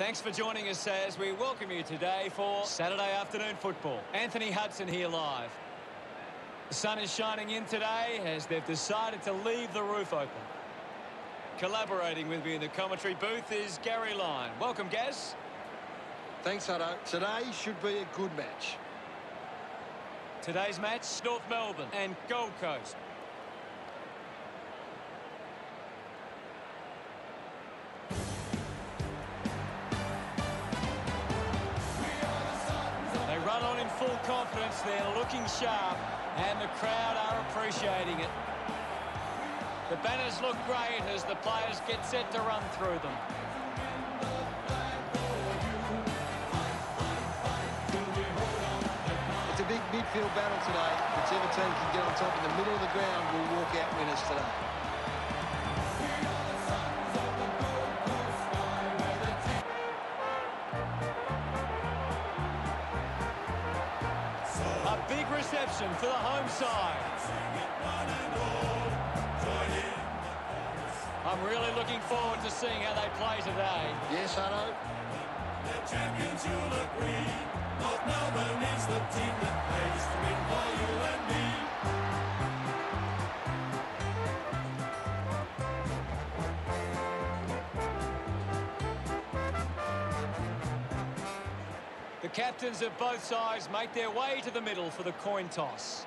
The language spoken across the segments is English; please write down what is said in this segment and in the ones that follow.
Thanks for joining us as we welcome you today for Saturday afternoon football. Anthony Hudson here live. The sun is shining in today as they've decided to leave the roof open. Collaborating with me in the commentary booth is Gary Lyon. Welcome, Gaz. Thanks, Hutto. Today should be a good match. Today's match, North Melbourne and Gold Coast. Confidence. They're looking sharp, and the crowd are appreciating it. The banners look great as the players get set to run through them. It's a big midfield battle today. Whichever team can get on top in the middle of the ground will walk out winners today. Big reception for the home side. I'm really looking forward to seeing how they play today. Yes, Hutto? champions, you'll agree. North Melbourne is the team that plays to win for you and me. The captains of both sides make their way to the middle for the coin toss.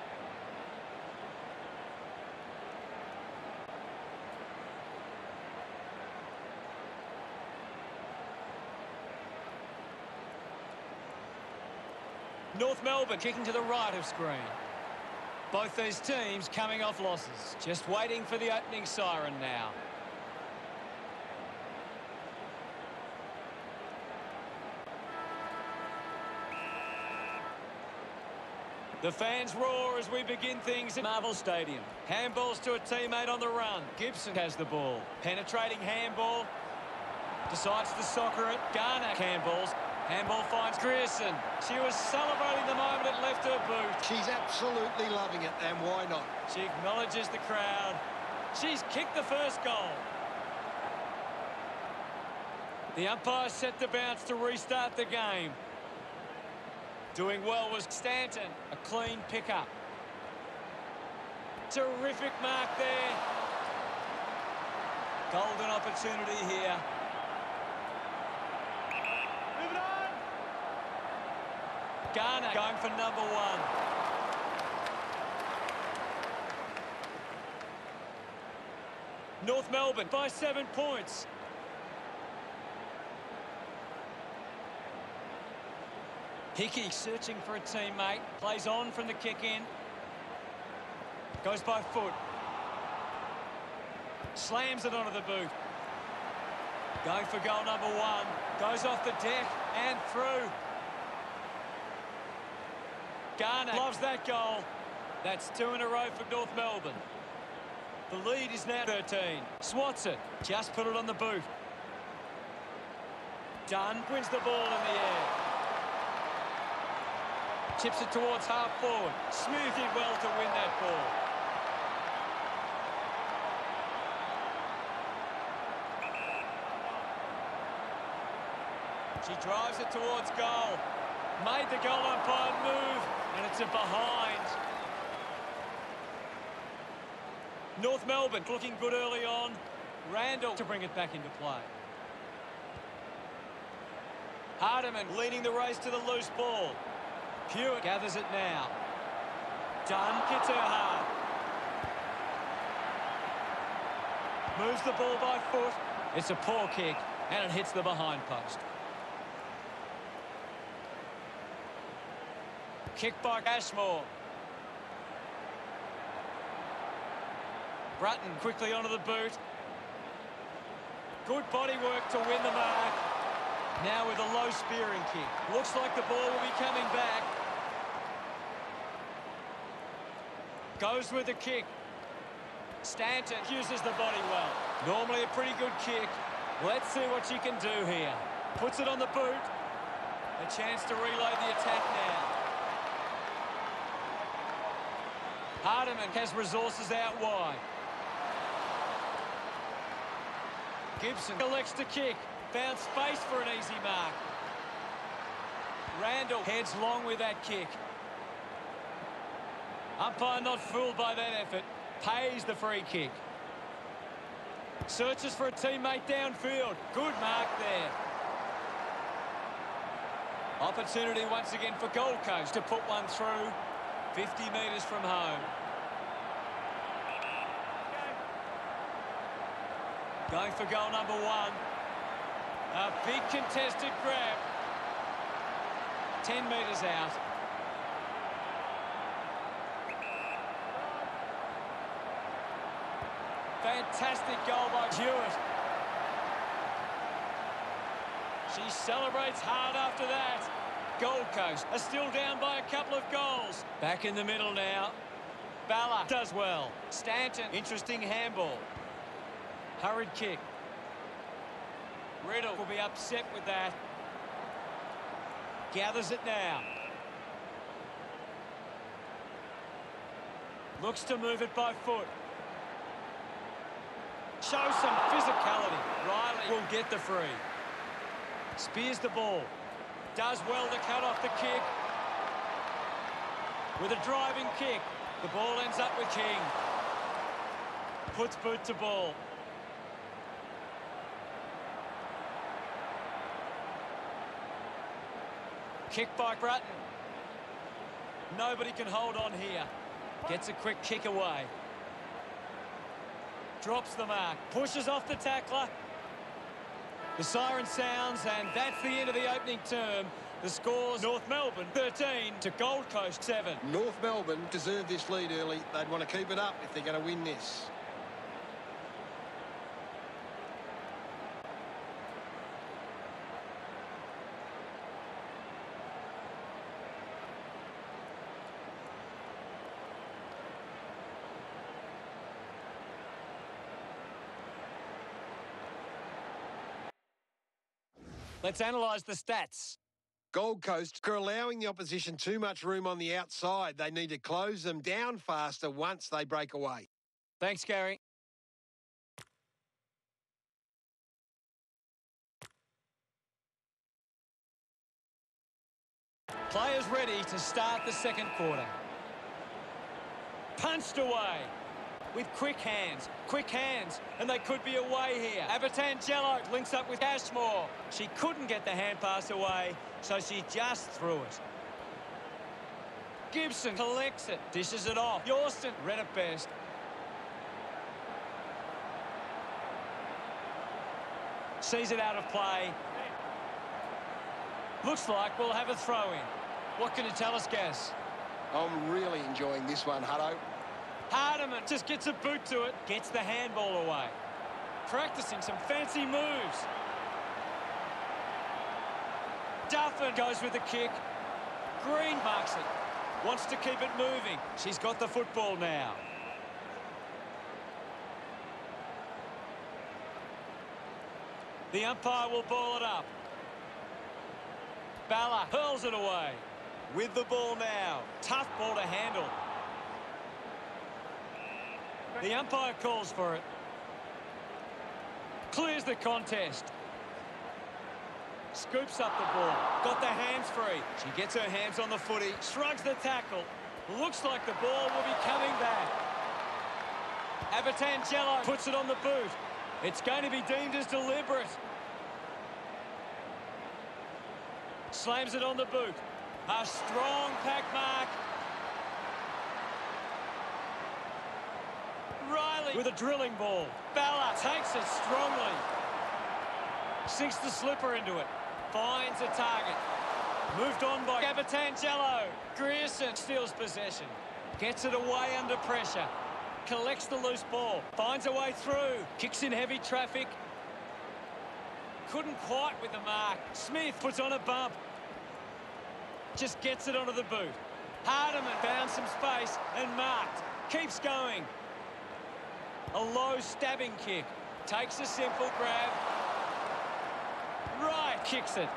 North Melbourne kicking to the right of screen. Both these teams coming off losses. Just waiting for the opening siren now. The fans roar as we begin things at Marvel Stadium. Handballs to a teammate on the run. Gibson has the ball. Penetrating handball. Decides to soccer it. Garner handballs. Handball finds Grierson. She was celebrating the moment it left her boot. She's absolutely loving it, and why not? She acknowledges the crowd. She's kicked the first goal. The umpire set the bounce to restart the game. Doing well was Stanton. A clean pickup. Terrific mark there. Golden opportunity here. Garner going for number one. North Melbourne by seven points. Hickey searching for a teammate. Plays on from the kick in. Goes by foot. Slams it onto the boot. Going for goal number one. Goes off the deck and through. Garner loves that goal. That's two in a row for North Melbourne. The lead is now 13. Swats it. Just put it on the boot. Dunn wins the ball in the air. Chips it towards half forward. Smoothed it well to win that ball. She drives it towards goal. Made the goal umpire move, and it's a behind. North Melbourne looking good early on. Randall to bring it back into play. Hardiman leading the race to the loose ball. Hewitt gathers it now. Her hard. Moves the ball by foot. It's a poor kick, and it hits the behind post. Kick by Ashmore. Bruton quickly onto the boot. Good body work to win the mark. Now with a low spearing kick. Looks like the ball will be coming back. Goes with the kick. Stanton uses the body well. Normally a pretty good kick. Let's see what she can do here. Puts it on the boot. A chance to reload the attack now. Hardiman has resources out wide. Gibson elects to kick. Found space for an easy mark. Randall heads long with that kick. Umpire not fooled by that effort. Pays the free kick. Searches for a teammate downfield. Good mark there. Opportunity once again for Gold Coast to put one through. 50 metres from home. Going for goal number one. A big contested grab. 10 metres out. Fantastic goal by Hewitt. She celebrates hard after that. Gold Coast are still down by a couple of goals. Back in the middle now. Bella does well. Stanton, interesting handball. Hurried kick. Riddell will be upset with that. Gathers it now. Looks to move it by foot. Shows some physicality. Riley will get the free. Spears the ball. Does well to cut off the kick. With a driving kick. The ball ends up with King. Puts boot to ball. Kick by Bruton. Nobody can hold on here. Gets a quick kick away. Drops the mark. Pushes off the tackler. The siren sounds, and that's the end of the opening term. The scores North Melbourne 13 to Gold Coast 7. North Melbourne deserve this lead early. They'd want to keep it up if they're going to win this. Let's analyse the stats. Gold Coast are allowing the opposition too much room on the outside. They need to close them down faster once they break away. Thanks, Gary. Players ready to start the second quarter. Punched away with quick hands, quick hands, and they could be away here. Abbatangelo links up with Ashmore. She couldn't get the hand pass away, so she just threw it. Gibson collects it, dishes it off. Yorston read it best. Sees it out of play. Looks like we'll have a throw in. What can you tell us, Gaz? I'm really enjoying this one, Hutto. Hardiman just gets a boot to it, gets the handball away. Practicing some fancy moves. Duffin goes with the kick. Green marks it. Wants to keep it moving. She's got the football now. The umpire will ball it up. Bella hurls it away. With the ball now. Tough ball to handle. The umpire calls for it. Clears the contest. Scoops up the ball. Got the hands free. She gets her hands on the footy. Shrugs the tackle. Looks like the ball will be coming back. Abbatangelo puts it on the boot. It's going to be deemed as deliberate. Slams it on the boot. A strong pack mark. Riley with a drilling ball. Bella takes it strongly. Sinks the slipper into it. Finds a target. Moved on by Gabatangelo. Grierson steals possession. Gets it away under pressure. Collects the loose ball. Finds a way through. Kicks in heavy traffic. Couldn't quite with the mark. Smith puts on a bump. Just gets it onto the boot. Hardiman found some space and marked. Keeps going. A low stabbing kick. Takes a simple grab. Right, kicks it.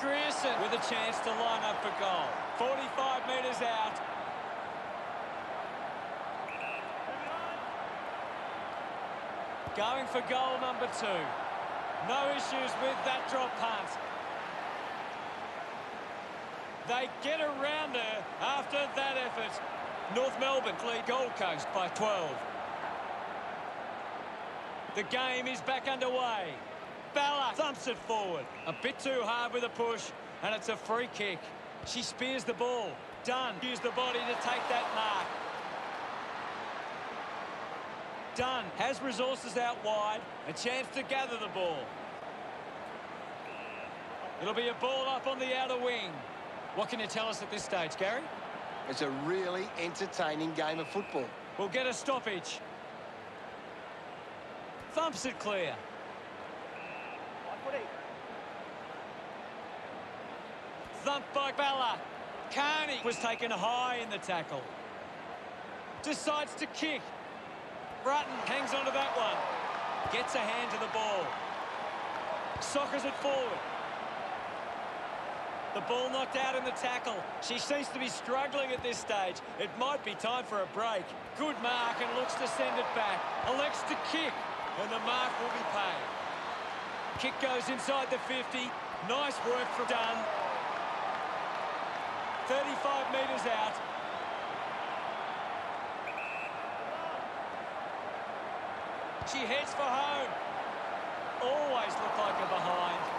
Grierson with a chance to line up for goal. 45 metres out. Going for goal number two. No issues with that drop punt. They get around her after that effort. North Melbourne lead Gold Coast by 12. The game is back underway. Bella thumps it forward. A bit too hard with a push, and it's a free kick. She spears the ball. Dunn used the body to take that mark. Dunn has resources out wide. A chance to gather the ball. It'll be a ball up on the outer wing. What can you tell us at this stage, Gary? It's a really entertaining game of football. We'll get a stoppage. Thumps it clear. Thumped by Bella. Kearney was taken high in the tackle. Decides to kick. Bruton hangs onto that one. Gets a hand to the ball. Soccers it forward. The ball knocked out in the tackle. She seems to be struggling at this stage. It might be time for a break. Good mark and looks to send it back. Elects to kick, and the mark will be paid. Kick goes inside the 50. Nice work from Dunn. 35 metres out. She heads for home. Always look like a behind.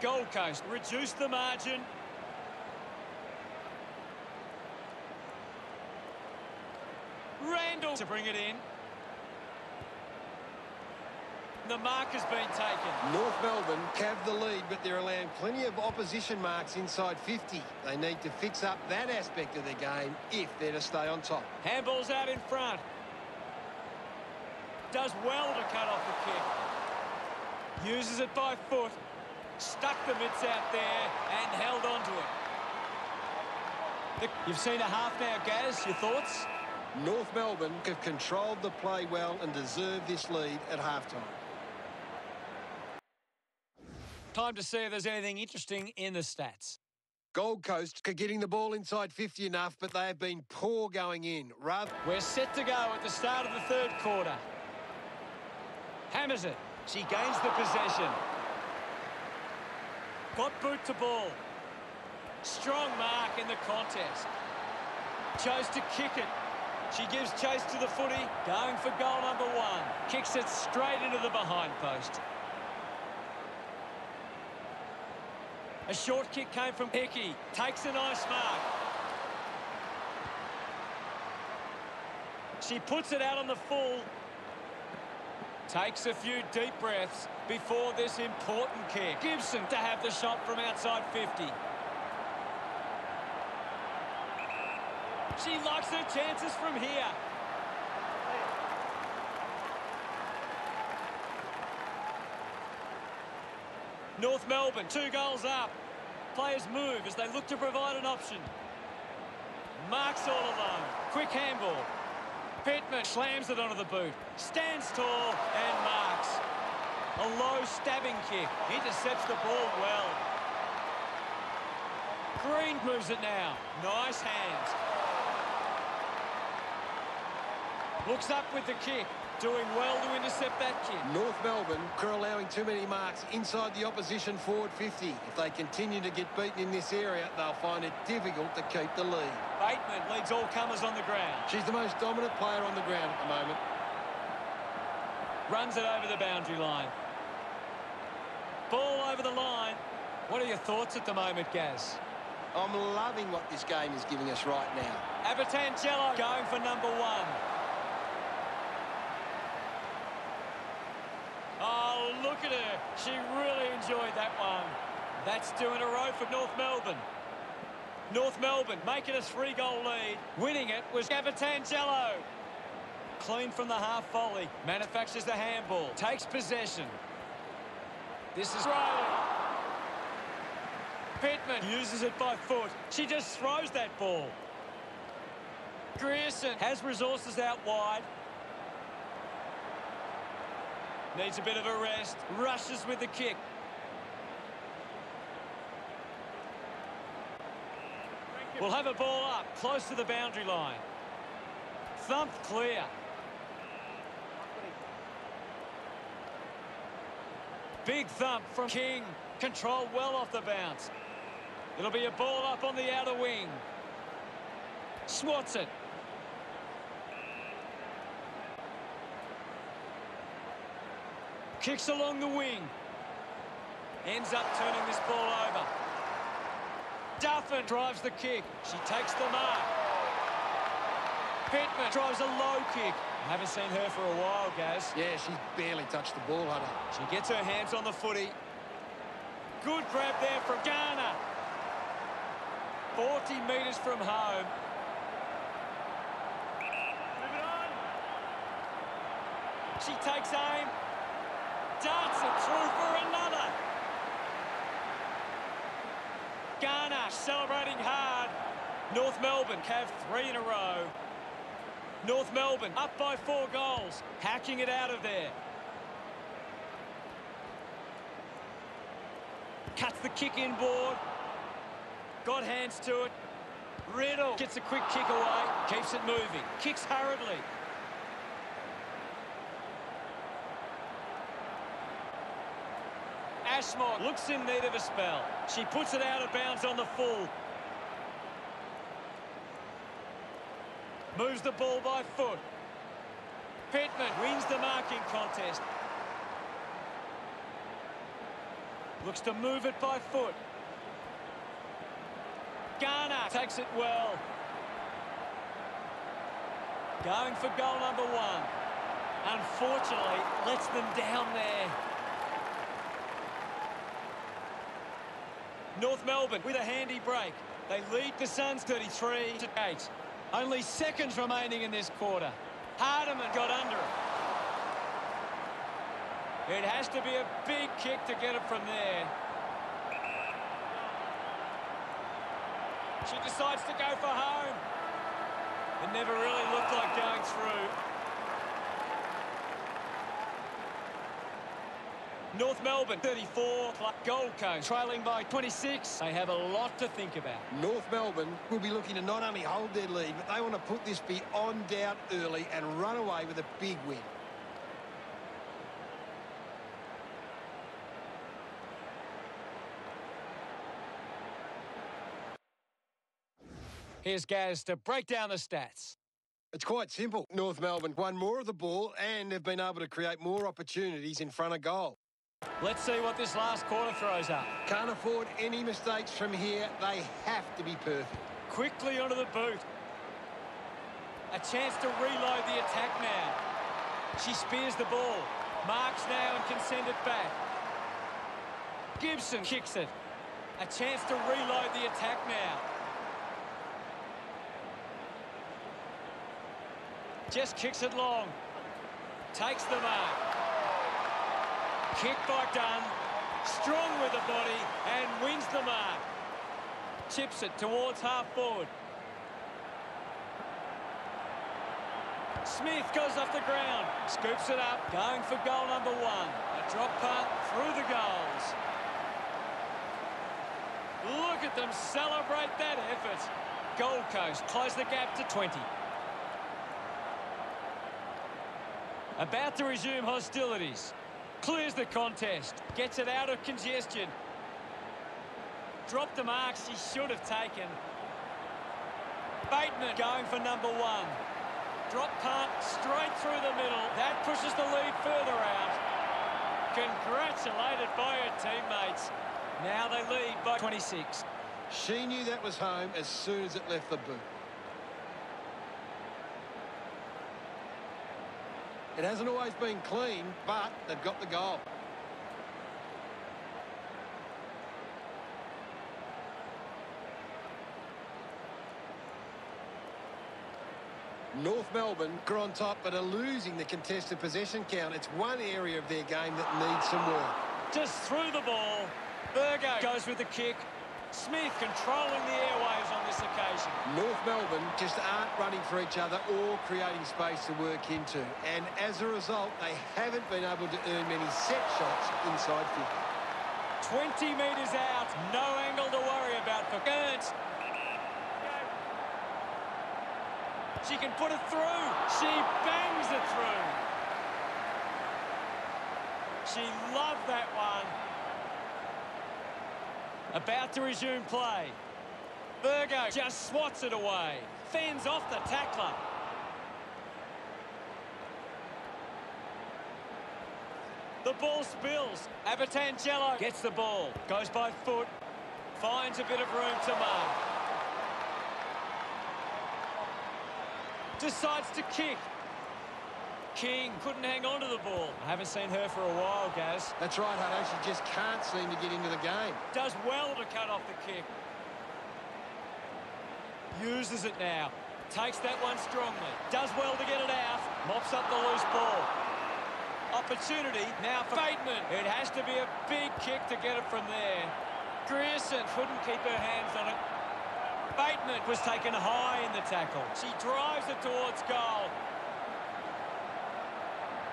Gold Coast reduce the margin. Randall to bring it in. The mark has been taken. North Melbourne have the lead, but they're allowing plenty of opposition marks inside 50. They need to fix up that aspect of their game if they're to stay on top. Handball's out in front. Does well to cut off the kick. Uses it by foot. Stuck the mitts out there and held onto it. You've seen a half now, Gaz. Your thoughts? North Melbourne have controlled the play well and deserve this lead at halftime. Time to see if there's anything interesting in the stats. Gold Coast are getting the ball inside 50 enough, but they have been poor going in. Rather, We're set to go at the start of the third quarter. Hammers it. She gains the possession. Got boot to ball. Strong mark in the contest. Chose to kick it. She gives chase to the footy, going for goal number one. Kicks it straight into the behind post. A short kick came from Hickey. Takes a nice mark. She puts it out on the full. Takes a few deep breaths before this important kick. Gibson to have the shot from outside 50. She locks her chances from here. North Melbourne, two goals up. Players move as they look to provide an option. Marks all alone. Quick handball. Pittman slams it onto the boot. Stands tall and marks. A low stabbing kick. Intercepts the ball well. Green moves it now. Nice hands. Looks up with the kick. Doing well to intercept that kick. North Melbourne are allowing too many marks inside the opposition forward 50. If they continue to get beaten in this area, they'll find it difficult to keep the lead. Bateman leads all comers on the ground. She's the most dominant player on the ground at the moment. Runs it over the boundary line. Ball over the line. What are your thoughts at the moment, Gaz? I'm loving what this game is giving us right now. Abbatangelo going for number one. Oh, look at her. She really enjoyed that one. That's two in a row for North Melbourne. North Melbourne making a three-goal lead. Winning it was Gavatangelo. Clean from the half volley. Manufactures the handball. Takes possession. This is Riley. Pittman uses it by foot. She just throws that ball. Grierson has resources out wide. Needs a bit of a rest. Rushes with the kick. We'll have a ball up, close to the boundary line. Thump clear. Big thump from King. Control well off the bounce. It'll be a ball up on the outer wing. Swats it. Kicks along the wing. Ends up turning this ball over. Duffin drives the kick. She takes the mark. Pittman drives a low kick. I haven't seen her for a while, Gaz. Yeah, she's barely touched the ball, Hunter. She gets her hands on the footy. Good grab there from Garner. 40 metres from home. She takes aim. Darts it through for another. Garner celebrating hard. North Melbourne have three in a row. North Melbourne up by four goals. Hacking it out of there. Cuts the kick in board. Got hands to it. Riddell gets a quick kick away. Keeps it moving. Kicks hurriedly. Ashmore looks in need of a spell. She puts it out of bounds on the full. Moves the ball by foot. Pittman wins the marking contest. Looks to move it by foot. Garner takes it well. Going for goal number one. Unfortunately, lets them down there. North Melbourne with a handy break. They lead the Suns 33 to 8. Only seconds remaining in this quarter. Hardiman got under it. It has to be a big kick to get it from there. She decides to go for home. It never really looked like going through. North Melbourne 34, Gold Coast trailing by 26. They have a lot to think about. North Melbourne will be looking to not only hold their lead, but they want to put this beyond doubt early and run away with a big win. Here's Gaz to break down the stats. It's quite simple. North Melbourne won more of the ball and have been able to create more opportunities in front of goal. Let's see what this last quarter throws up. Can't afford any mistakes from here. They have to be perfect. Quickly onto the boot. A chance to reload the attack now. She spears the ball. Marks now and can send it back. Gibson kicks it. A chance to reload the attack now. Just kicks it long. Takes the mark. Kick by Dunn. Strong with the body and wins the mark. Chips it towards half forward. Smith goes off the ground. Scoops it up. Going for goal number one. A drop punt through the goals. Look at them celebrate that effort. Gold Coast close the gap to 20. About to resume hostilities. Clears the contest. Gets it out of congestion. Dropped the marks she should have taken. Bateman going for number one. Drop punt straight through the middle. That pushes the lead further out. Congratulated by her teammates. Now they lead by 26. She knew that was home as soon as it left the boot. It hasn't always been clean, but they've got the goal. North Melbourne are on top but are losing the contested possession count. It's one area of their game that needs some work. Just threw the ball. Burgo goes with the kick. Smith controlling the airwaves on this occasion. North Melbourne just aren't running for each other or creating space to work into. And as a result, they haven't been able to earn many set shots inside 50. 20 metres out. No angle to worry about for Gertz. She can put it through. She bangs it through. She loved that one. About to resume play. Virgo just swats it away. Fends off the tackler. The ball spills. Abbatangelo gets the ball. Goes by foot. Finds a bit of room to mark. Decides to kick. King couldn't hang on to the ball. I haven't seen her for a while, Gaz. That's right, Hutto. She just can't seem to get into the game. Does well to cut off the kick. Uses it now. Takes that one strongly. Does well to get it out. Mops up the loose ball. Opportunity now for Bateman. It has to be a big kick to get it from there. Grierson couldn't keep her hands on it. Bateman was taken high in the tackle. She drives it towards goal.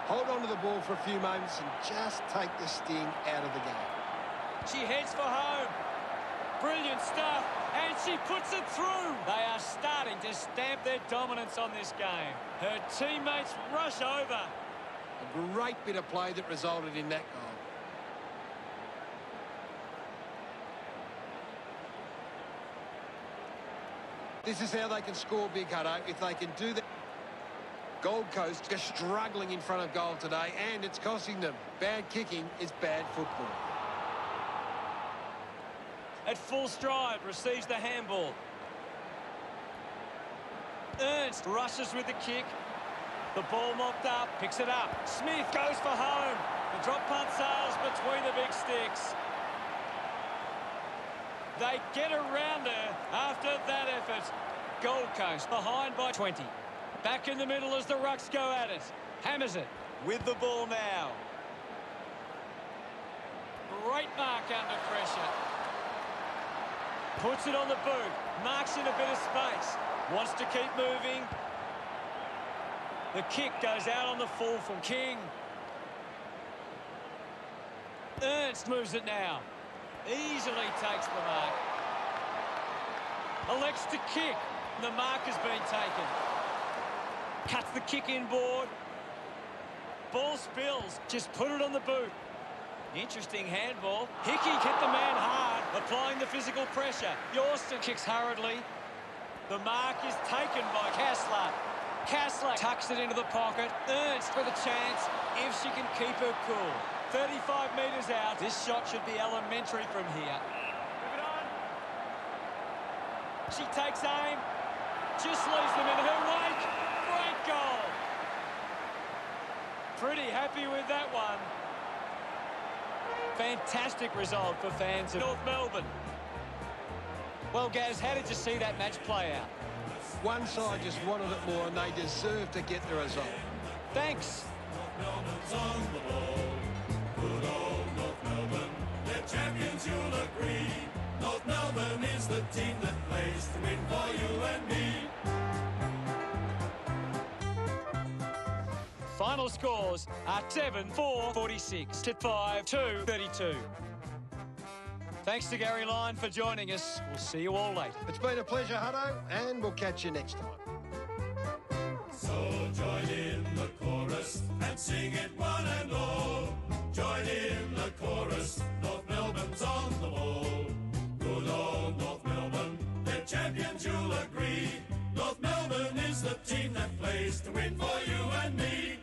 Hold on to the ball for a few moments and just take the sting out of the game. She heads for home. Brilliant stuff. And she puts it through. They are starting to stamp their dominance on this game. Her teammates rush over. A great bit of play that resulted in that goal. This is how they can score big, Hutto. If they can do that. Gold Coast are struggling in front of goal today, and it's costing them. Bad kicking is bad football. At full stride, receives the handball. Ernst rushes with the kick. The ball mopped up, picks it up. Smith goes for home. The drop punt sails between the big sticks. They get around her after that effort. Gold Coast behind by 20. Back in the middle as the Rucks go at it. Hammers it with the ball now. Great mark under pressure. Puts it on the boot. Marks in a bit of space. Wants to keep moving. The kick goes out on the full from King. Ernst moves it now. Easily takes the mark. Elects to kick. The mark has been taken. Cuts the kick in board. Ball spills. Just put it on the boot. Interesting handball. Hickey hit the man hard, applying the physical pressure. Yorston kicks hurriedly. The mark is taken by Kaslar. Kaslar tucks it into the pocket. Ernst with a chance if she can keep her cool. 35 metres out. This shot should be elementary from here. She takes aim. Just leaves them in her wake. Great goal. Pretty happy with that one. Fantastic result for fans of North Melbourne. Well, Gaz, how did you see that match play out? One side just wanted it more, and they deserve to get the result. Thanks. Melbourne's on the ball. Good old North Melbourne. They're champions, you'll agree. North Melbourne is the team that plays to win Final scores are 7 4 46 to 5 2 32. Thanks to Gary Lyon for joining us. We'll see you all later. It's been a pleasure, Hutto, and we'll catch you next time. So join in the chorus and sing it one and all. Join in the chorus. North Melbourne's on the ball. Good old North Melbourne. They're champions, you'll agree. North Melbourne is the team that plays to win for you and me.